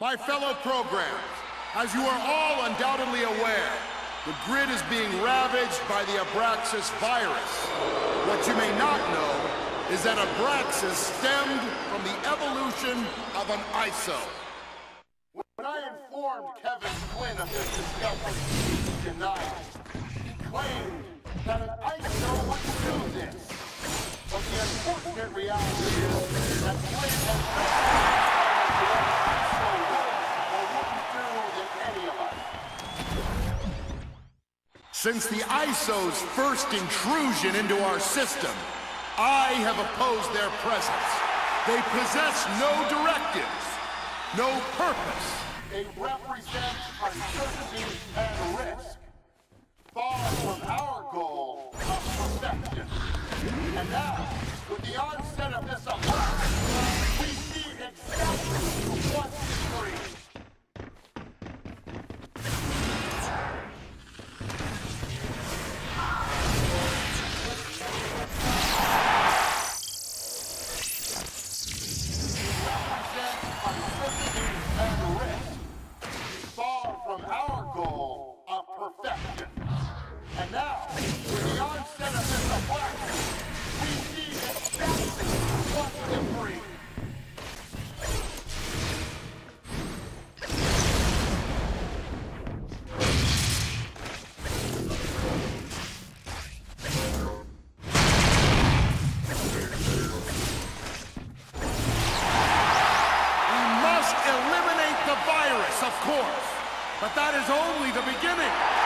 My fellow programs, as you are all undoubtedly aware, the grid is being ravaged by the Abraxas virus. What you may not know is that Abraxas stemmed from the evolution of an ISO. When I informed Kevin Flynn of this discovery, he denied He claimed that an ISO would do this. But the unfortunate reality is that Flynn has Since the ISO's first intrusion into our system, I have opposed their presence. They possess no directives, no purpose. They represent uncertainty and risk, far from our goal of perfection. And now, with the onset of this attack, But that is only the beginning.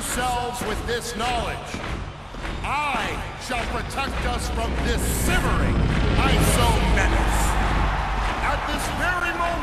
Yourselves with this knowledge. I shall protect us from this simmering ISO menace. At this very moment,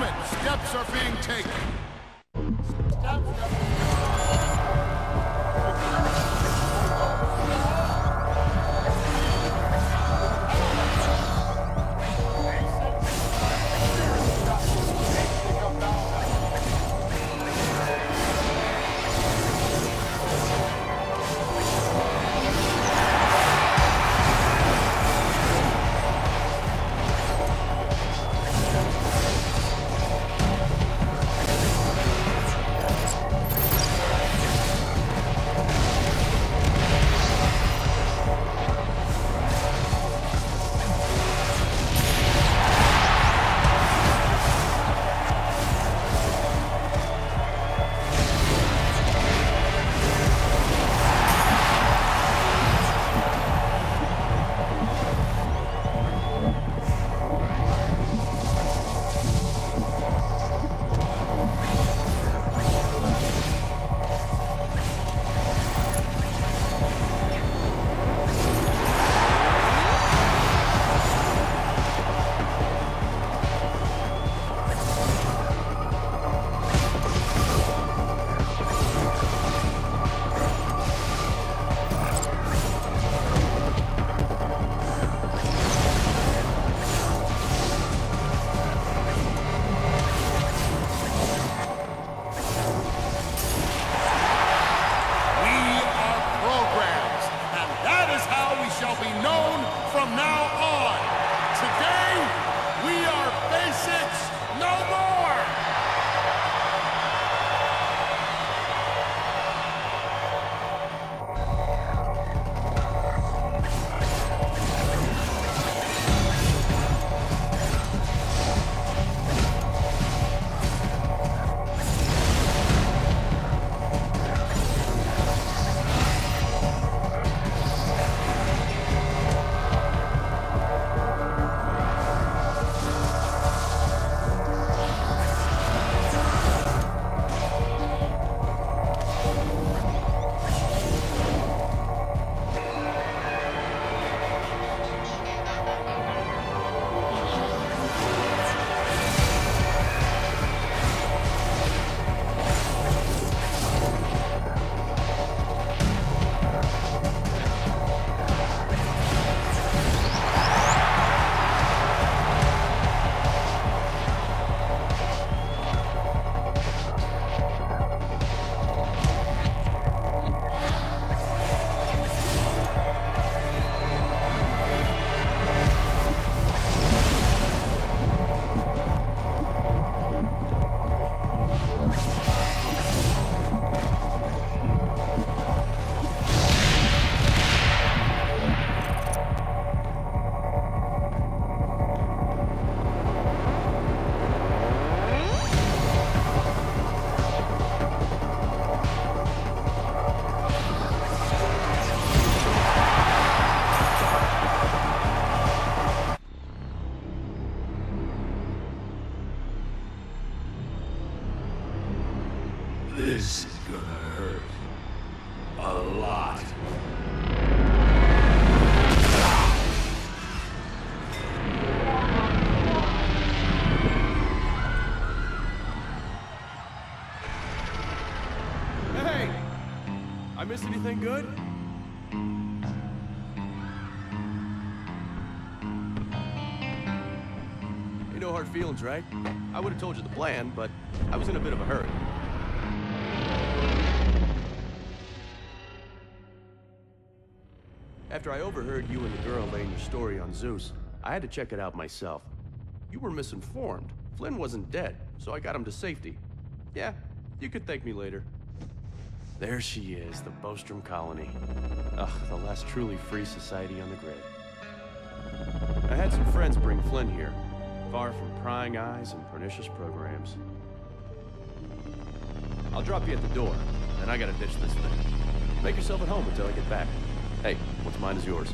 This is gonna hurt. A lot. Hey! I missed anything good? Ain't no hard feelings, right? I would have told you the plan, but I was in a bit of a hurry. After I overheard you and the girl laying your story on Zuse, I had to check it out myself. You were misinformed. Flynn wasn't dead, so I got him to safety. Yeah, you could thank me later. There she is, the Bostrom colony. Ugh, the last truly free society on the grid. I had some friends bring Flynn here, far from prying eyes and pernicious programs. I'll drop you at the door, and I gotta ditch this thing. Make yourself at home until I get back. Hey, what's mine is yours.